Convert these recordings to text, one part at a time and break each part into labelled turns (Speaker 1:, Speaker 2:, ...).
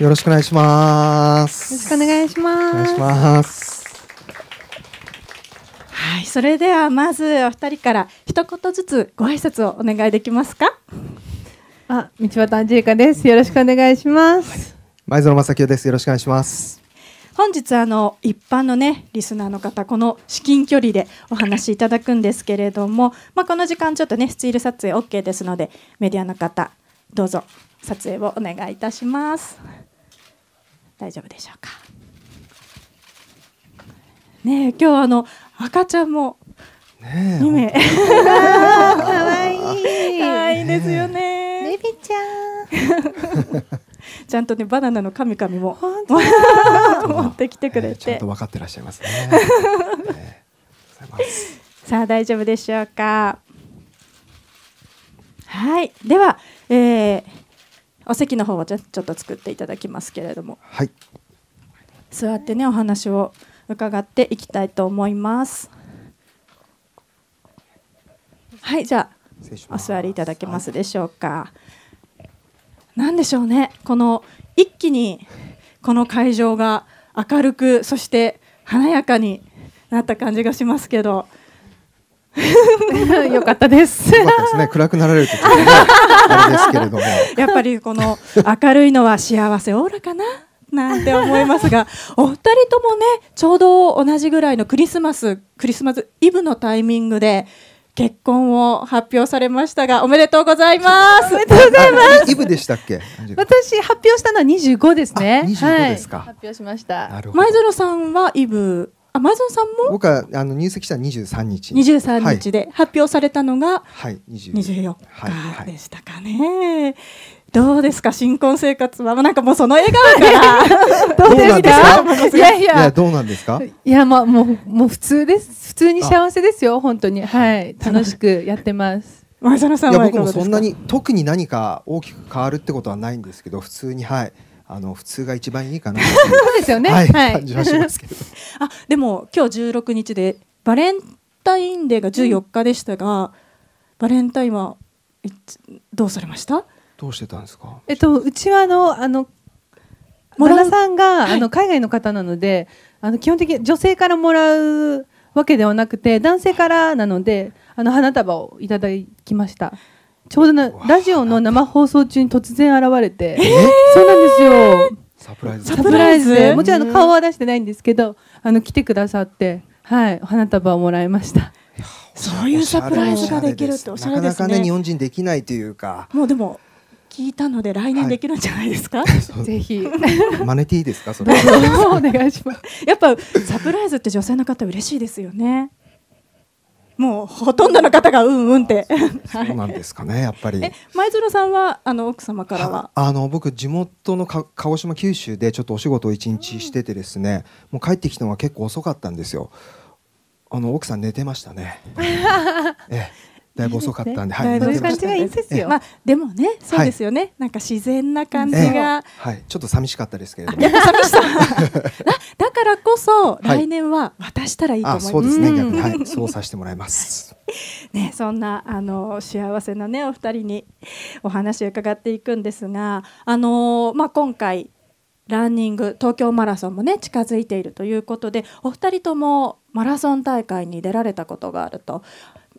Speaker 1: よろしくお願いします。
Speaker 2: よろしくお願いします。
Speaker 1: お願いします。
Speaker 3: はい、それではまずお二人から一言ずつご挨拶をお願いできますか？
Speaker 2: あ、道端アンジェリカです。よろしくお願いします。
Speaker 1: 前園正清です。よろしくお願いします。
Speaker 3: 本日あの一般のねリスナーの方この至近距離でお話しいただくんですけれども、まあ、この時間ちょっとねスチール撮影 OK ですのでメディアの方どうぞ撮影をお願いいたします大丈夫でしょうか？ねえ今日あの赤ちゃんも
Speaker 1: ね
Speaker 3: 2名。
Speaker 2: かわいい。
Speaker 3: 可愛いですよね。
Speaker 2: ベビちゃん。
Speaker 3: ちゃんとねバナナのカミカミも 持ってきてくれて。
Speaker 1: えーちゃんと分かってらっしゃいますね。え。ーありがとうございます
Speaker 3: さあ大丈夫でしょうか？はい。では、えーお席の方をちょちょっと作っていただきますけれども
Speaker 1: はい。
Speaker 3: 座ってねお話を伺っていきたいと思いますはいじゃあお座りいただけますでしょうか。なんでしょうね、この一気にこの会場が明るく、そして華やかになった感じがしますけど、
Speaker 2: よかったです。
Speaker 1: よかったですね。暗くなられるとあれですけれども。
Speaker 3: やっぱりこの明るいのは幸せオーラかななんて思いますが、お二人ともね、ちょうど同じぐらいのクリスマス、クリスマスイブのタイミングで結婚を発表されましたが、おめでとうございます。
Speaker 2: おめでとうございます。
Speaker 1: あイブでしたっけ？
Speaker 2: 私発表したのは25ですね。
Speaker 1: あ25ですか
Speaker 2: はい発表しました。
Speaker 3: 前。園さんはイブ、あ、前園さんも？
Speaker 1: 僕はあの入籍したの23日に。
Speaker 3: 23日で発表されたのが
Speaker 1: はい。20
Speaker 3: 24
Speaker 1: はいはい
Speaker 3: 日でしたかね。どうですか新婚生活は、まあなんかもうその笑顔から
Speaker 1: どうですか？
Speaker 2: いやい
Speaker 1: いや
Speaker 2: や。
Speaker 1: どうなんですか？
Speaker 2: いやまあもうもう普通です。普通に幸せですよ本当にはい楽しくやってます。
Speaker 3: 前園さんはいかがですか？
Speaker 1: 僕もそんなに特に何か大きく変わるってことはないんですけど普通にはいあの普通が一番いいかな。という
Speaker 2: そうですよね。
Speaker 1: はい、感じはしますけど。
Speaker 3: あでも今日16日でバレンタインデーが14日でしたが、バレンタインはどうされました？
Speaker 1: どうしてたんですか？
Speaker 2: えっとうちはあのあの
Speaker 3: もらう？
Speaker 2: 旦那さんが、
Speaker 3: はい。
Speaker 2: あの海外の方なのであの基本的に女性からもらうわけではなくて男性からなのであの花束をいただきましたちょうどなラジオの生放送中に突然現れて、
Speaker 1: え
Speaker 2: そうなんですよ。
Speaker 1: サプライズ。
Speaker 3: サ
Speaker 2: サプライズ？でもちろんあの顔は出してないんですけどあの来てくださってはいお花束をもらいました。
Speaker 3: そういうサプライズができるっておしゃれですね。
Speaker 1: なかなかね日本人できないというか。
Speaker 3: もうでも聞いたので来年できるんじゃないですか、
Speaker 1: そう。
Speaker 2: ぜひ。
Speaker 1: 真似ていいですか？それ。
Speaker 2: お願いします。
Speaker 3: やっぱサプライズって女性の方嬉しいですよねもうほとんどの方がうんうんって。
Speaker 1: そうなんですかねやっぱり。
Speaker 3: え前園さんはあの奥様からは？
Speaker 1: あの僕地元のか鹿児島九州でちょっとお仕事を一日しててですね、もう帰ってきたのが結構遅かったんですよ。あの奥さん寝てましたね。ええだいぶ遅かったんで、はい
Speaker 2: そういう感じがいいですよ。
Speaker 3: まあでもねそうですよね、なんか自然な感じ
Speaker 1: ええ。
Speaker 3: が、
Speaker 1: はい。ちょっと寂しかったですけれども。
Speaker 3: 寂しさ。だだからこそ
Speaker 1: はい。
Speaker 3: 来年は渡したらいいと思います、
Speaker 1: あそうですね、
Speaker 2: うん。
Speaker 1: 逆に。はい。そうさせてもらいます。
Speaker 3: ね、そんなあの幸せなねお二人にお話を伺っていくんですが、あのまあ、今回ランニング東京マラソンもね近づいているということでお二人ともマラソン大会に出られたことがあると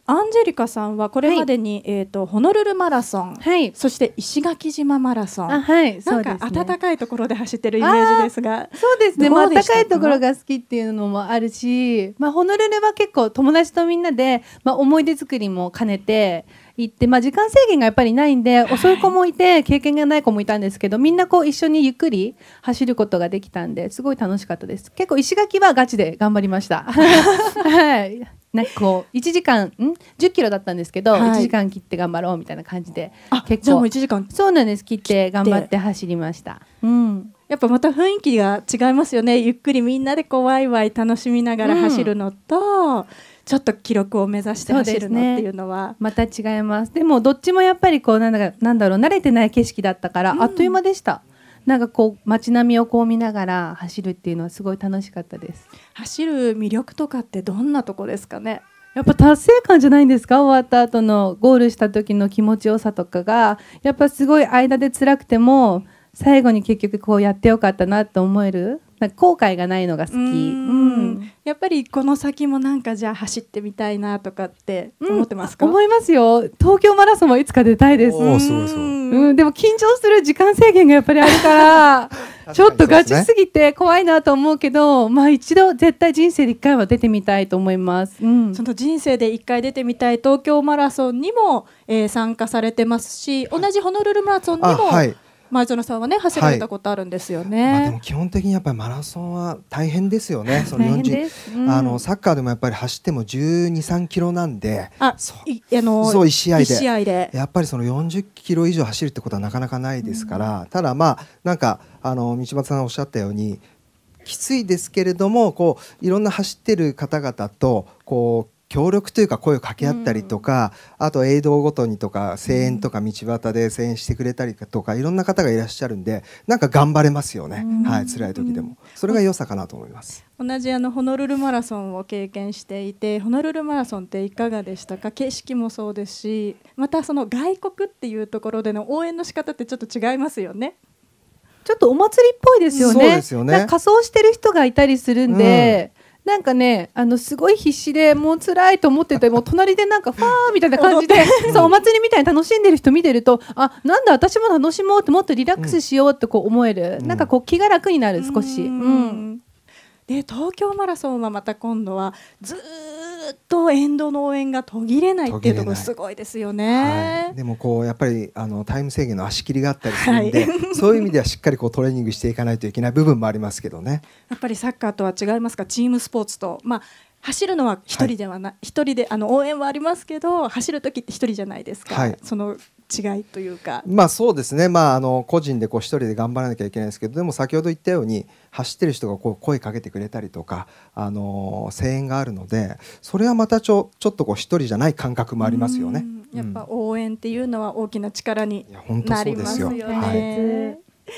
Speaker 3: アンジェリカさんはこれまでに、えー、とホノルルマラソン、
Speaker 2: はい
Speaker 3: そして石垣島マラソン
Speaker 2: あはい
Speaker 3: なんか
Speaker 2: そうですね
Speaker 3: 暖かいところで走ってるイメージですが
Speaker 2: そうですね。
Speaker 3: ど
Speaker 2: まあ暖
Speaker 3: か
Speaker 2: いところが好きっていうのもあるし、まあホノルルは結構友達とみんなで、まあ思い出作りも兼ねて行って、まあ時間制限がやっぱりないんで、遅い子もいて経験がない子もいたんですけど、みんなこう一緒にゆっくり走ることができたんで、すごい楽しかったです。結構石垣はガチで頑張りました。はい。なんかこう1時間ん？10キロだったんですけど、
Speaker 3: はい。
Speaker 2: 1時間切って頑張ろうみたいな感じで
Speaker 3: あ
Speaker 2: 結
Speaker 3: じゃあもう
Speaker 2: 構
Speaker 3: 1時間。
Speaker 2: そうなんです。切って頑張って走りました。うん。
Speaker 3: やっぱまた雰囲気が違いますよね。ゆっくりみんなでこうワイワイ楽しみながら走るのと、ちょっと記録を目指して走るのっていうのは。
Speaker 2: また違います。でもどっちもやっぱりこうなんだかなんだろう慣れてない景色だったから、あっという間でしたなんかこう街並みをこう見ながら走るっていうのはすごい楽しかったです。
Speaker 3: 走る魅力とかってどんなとこですかね？
Speaker 2: やっぱ達成感じゃないんですか？終わった後のゴールした時の気持ちよさとかがやっぱすごい間で辛くても最後に結局こうやってよかったなと思える？なんか後悔がないのが好き。
Speaker 3: う
Speaker 2: うん。ん。
Speaker 3: やっぱりこの先もなんかじゃあ走ってみたいなとかって思ってますか、
Speaker 2: 思いますよ。東京マラソンもいつか出たいです。
Speaker 1: おーすごいすごい
Speaker 2: うん、でも緊張する時間制限がやっぱりあるから ちょっとガチすぎて怖いなと思うけど、まあ一度絶対人生で一回は出てみたいと思います。うん。
Speaker 3: その人生で一回出てみたい東京マラソンにも、えー参加されてますし、同じホノルルマラソンにも
Speaker 1: あはい
Speaker 3: 前園さんはね走られたことあるんですよね。
Speaker 1: まあ、でも基本的にやっぱりマラソンは大変ですよね。その
Speaker 2: 大変
Speaker 1: 40
Speaker 2: です。うん
Speaker 1: あのサッカーでもやっぱり走っても12、3キロなんで、
Speaker 3: あ
Speaker 1: そう
Speaker 3: いあの
Speaker 1: そう一試合で
Speaker 3: 一試合で
Speaker 1: やっぱりその40キロ以上走るってことはなかなかないですから、ただまあなんかあの道端さんがおっしゃったようにきついですけれどもこういろんな走ってる方々とこう協力というか声を掛け合ったりとか、あと映像ごとにとか声援とか道端で声援してくれたりとかいろんな方がいらっしゃるんでなんか頑張れますよね、
Speaker 3: うん
Speaker 1: はい辛い時でもそれが良さかなと思います。
Speaker 3: 同じあのホノルルマラソンを経験していてホノルルマラソンっていかがでしたか？景色もそうですしまたその外国っていうところでの応援の仕方ってちょっと違いますよね。
Speaker 2: ちょっとお祭りっぽいですよね。
Speaker 1: そうですよね
Speaker 2: 仮装してる人がいたりするんで。なんかね、あのすごい必死でもう辛いと思ってても隣でなんかファーみたいな感じで そうお祭りみたいに楽しんでる人見てるとあなんだ私も楽しもうってもっとリラックスしようってこう思える、
Speaker 1: うん。
Speaker 2: なんかこう気が楽になる少し、
Speaker 3: う
Speaker 2: うん。
Speaker 3: んで東京マラソンはまた今度はずーっと沿道の応援が途切れないっていうところすごいですよ
Speaker 1: は
Speaker 3: ね
Speaker 1: い、。でもこうやっぱりあのタイム制限の足切りがあったりするんで、そういう意味ではしっかりこうトレーニングしていかないといけない部分もありますけどね。
Speaker 3: やっぱりサッカーとは違いますか？チームスポーツと、まあ、走るのは一人ではない、一人であの応援はありますけど走る時って一人じゃないですか、
Speaker 1: はい。
Speaker 3: その違いというか。
Speaker 1: まあそうですね、まあ、あの個人でこう一人で頑張らなきゃいけないんですけどでも先ほど言ったように走ってる人がこう声かけてくれたりとか、あの声援があるのでそれはまたちょちょっとこう一人じゃない感覚もありますよね
Speaker 3: う。んやっぱ応援っていうのは大きな力に
Speaker 1: いや本当
Speaker 3: なり
Speaker 1: そうでよ。
Speaker 3: ますすよ
Speaker 1: はい
Speaker 3: ね。